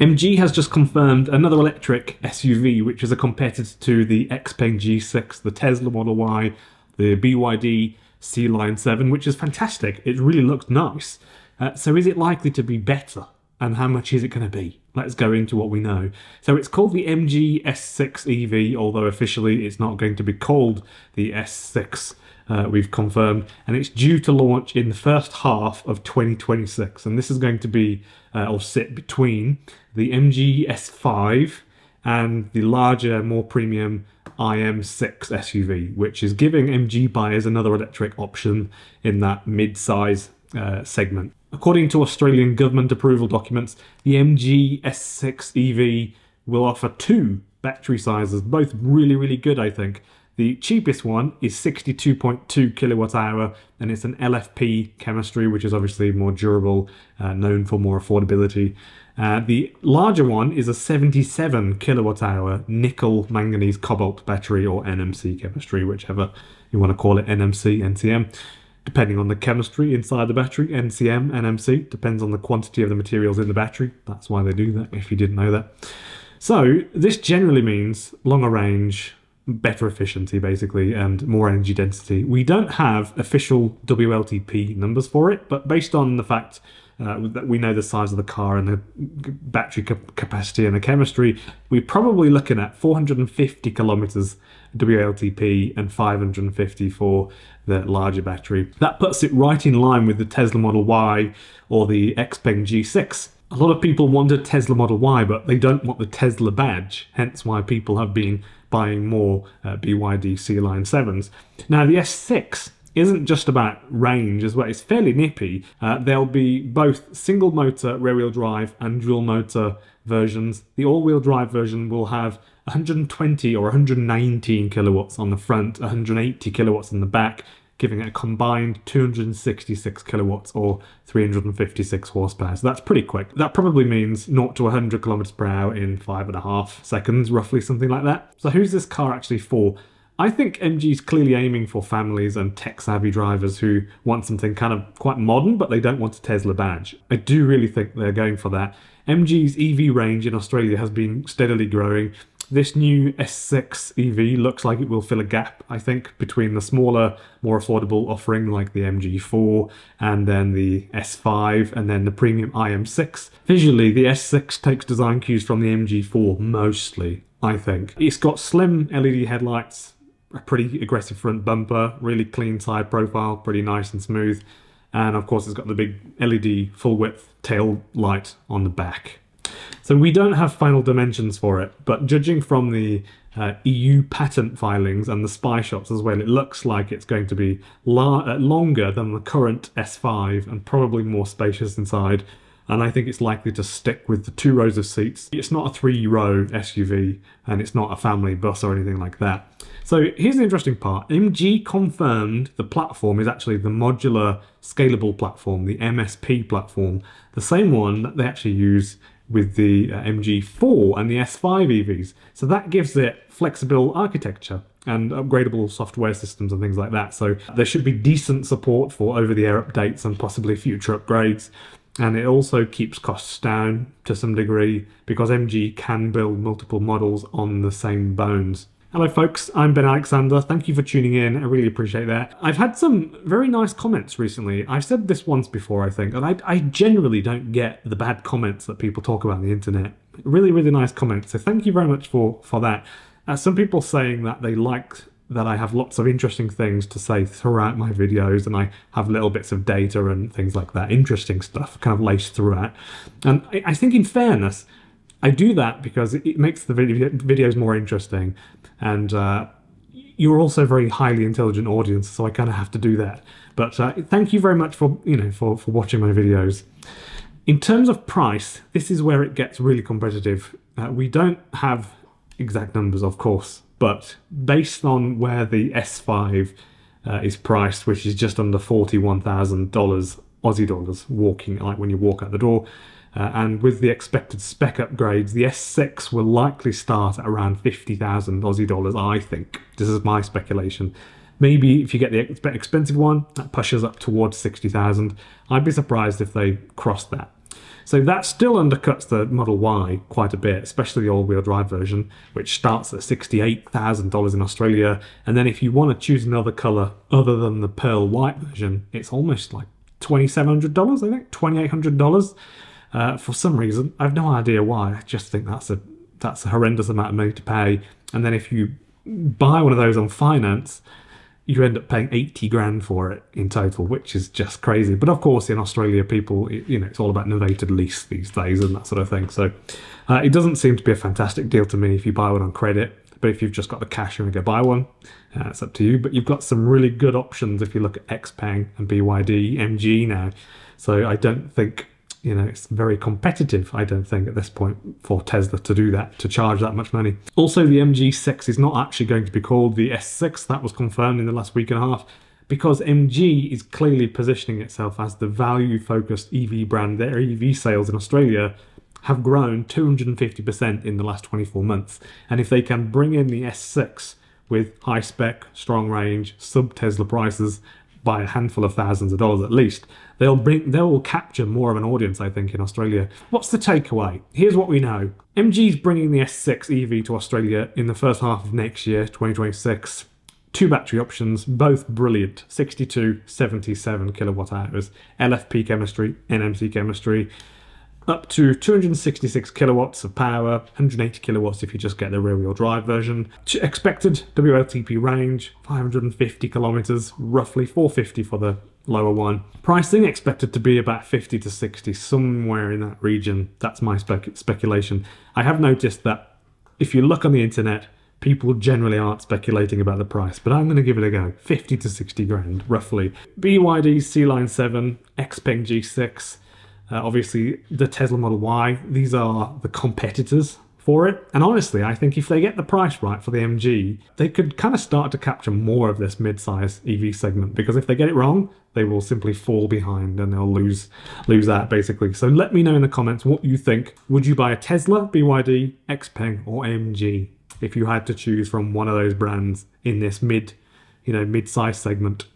MG has just confirmed another electric SUV, which is a competitor to the Xpeng G6, the Tesla Model Y, the BYD Sealion 7, which is fantastic. It really looks nice. Uh, so is it likely to be better? And how much is it going to be? Let's go into what we know. So it's called the MG S6 EV, although officially it's not going to be called the S6. Uh, we've confirmed, and it's due to launch in the first half of 2026. And this is going to be uh, or sit between the MG S5 and the larger, more premium IM6 SUV, which is giving MG buyers another electric option in that mid-size uh, segment. According to Australian government approval documents, the MG S6 EV will offer two battery sizes, both really, really good, I think. The cheapest one is 62.2 kilowatt hour, and it's an LFP chemistry, which is obviously more durable, uh, known for more affordability. Uh, the larger one is a 77 kilowatt hour nickel manganese cobalt battery, or NMC chemistry, whichever you want to call it, NMC, NCM depending on the chemistry inside the battery, NCM, NMC, depends on the quantity of the materials in the battery. That's why they do that, if you didn't know that. So this generally means longer range, better efficiency basically, and more energy density. We don't have official WLTP numbers for it, but based on the fact uh, that we know the size of the car and the battery capacity and the chemistry, we're probably looking at 450 kilometers WLTP and 550 for the larger battery. That puts it right in line with the Tesla Model Y or the Xpeng G6. A lot of people want a Tesla Model Y, but they don't want the Tesla badge, hence why people have been buying more uh, BYD Sealion 7s. Now the S6 isn't just about range as well, it's fairly nippy. Uh, there'll be both single motor rear wheel drive and dual motor versions. The all wheel drive version will have 120 or 119 kilowatts on the front, 180 kilowatts in the back, giving it a combined 266 kilowatts or 356 horsepower. So that's pretty quick. That probably means 0 to 100 kilometers per hour in five and a half seconds, roughly something like that. So who's this car actually for? I think MG is clearly aiming for families and tech savvy drivers who want something kind of quite modern, but they don't want a Tesla badge. I do really think they're going for that. MG's EV range in Australia has been steadily growing. This new S6 EV looks like it will fill a gap, I think, between the smaller, more affordable offering like the MG4 and then the S5 and then the premium IM6. Visually, the S6 takes design cues from the MG4 mostly, I think. It's got slim LED headlights, a pretty aggressive front bumper, really clean side profile, pretty nice and smooth. And of course, it's got the big LED full width tail light on the back. So we don't have final dimensions for it, but judging from the uh, EU patent filings and the spy shots as well, it looks like it's going to be uh, longer than the current S5 and probably more spacious inside. And I think it's likely to stick with the two rows of seats. It's not a three row SUV and it's not a family bus or anything like that. So here's the interesting part. MG confirmed the platform is actually the modular scalable platform, the MSP platform, the same one that they actually use with the uh, MG4 and the S5 EVs. So that gives it flexible architecture and upgradable software systems and things like that. So there should be decent support for over-the-air updates and possibly future upgrades. And it also keeps costs down to some degree because MG can build multiple models on the same bones. Hello folks, I'm Ben Alexxander. Thank you for tuning in. I really appreciate that. I've had some very nice comments recently. I've said this once before, I think, and I, I generally don't get the bad comments that people talk about on the internet. Really, really nice comments. So thank you very much for, for that. Uh, some people saying that they like that I have lots of interesting things to say throughout my videos and I have little bits of data and things like that. Interesting stuff kind of laced throughout. And I, I think in fairness, I do that because it makes the video, videos more interesting, and uh, you're also a very highly intelligent audience, so I kind of have to do that. But uh, thank you very much for you know for for watching my videos. In terms of price, this is where it gets really competitive. Uh, we don't have exact numbers, of course, but based on where the S5 uh, is priced, which is just under forty-one thousand dollars Aussie dollars, walking like when you walk out the door. Uh, and with the expected spec upgrades, the S6 will likely start at around 50,000 Aussie dollars, I think. This is my speculation. Maybe if you get the expensive one, that pushes up towards 60,000. I'd be surprised if they cross that. So that still undercuts the Model Y quite a bit, especially the all-wheel drive version, which starts at $68,000 in Australia. And then if you want to choose another color other than the pearl white version, it's almost like $2,700, I think, $2,800. Uh, for some reason, I have no idea why. I just think that's a that's a horrendous amount of money to pay. And then if you buy one of those on finance, you end up paying 80 grand for it in total, which is just crazy. But of course, in Australia, people, you know, it's all about novated lease these days and that sort of thing. So uh, it doesn't seem to be a fantastic deal to me if you buy one on credit. But if you've just got the cash and go buy one, uh, it's up to you. But you've got some really good options if you look at XPeng and BYD, MG now. So I don't think you know, it's very competitive, I don't think, at this point for Tesla to do that, to charge that much money. Also, the MG6 is not actually going to be called the S6, that was confirmed in the last week and a half, because MG is clearly positioning itself as the value focused EV brand. Their EV sales in Australia have grown 250% in the last 24 months. And if they can bring in the S6 with high spec, strong range, sub Tesla prices, by a handful of thousands of dollars at least, they'll bring they'll capture more of an audience, I think, in Australia. What's the takeaway? Here's what we know. MG's bringing the S6 EV to Australia in the first half of next year, 2026. Two battery options, both brilliant 62, 77 kilowatt hours, LFP chemistry, NMC chemistry up to 266 kilowatts of power, 180 kilowatts if you just get the rear-wheel drive version. Expected WLTP range, 550 kilometers, roughly 450 for the lower one. Pricing expected to be about 50 to 60, somewhere in that region. That's my spec speculation. I have noticed that if you look on the internet, people generally aren't speculating about the price, but I'm going to give it a go. 50 to 60 grand, roughly. BYD Sealion 7, Xpeng G6, uh, obviously, the Tesla Model Y, these are the competitors for it. And honestly, I think if they get the price right for the MG, they could kind of start to capture more of this mid-size EV segment because if they get it wrong, they will simply fall behind and they'll lose lose that basically. So let me know in the comments what you think. Would you buy a Tesla, BYD, Xpeng or MG if you had to choose from one of those brands in this mid, you know, mid-size segment?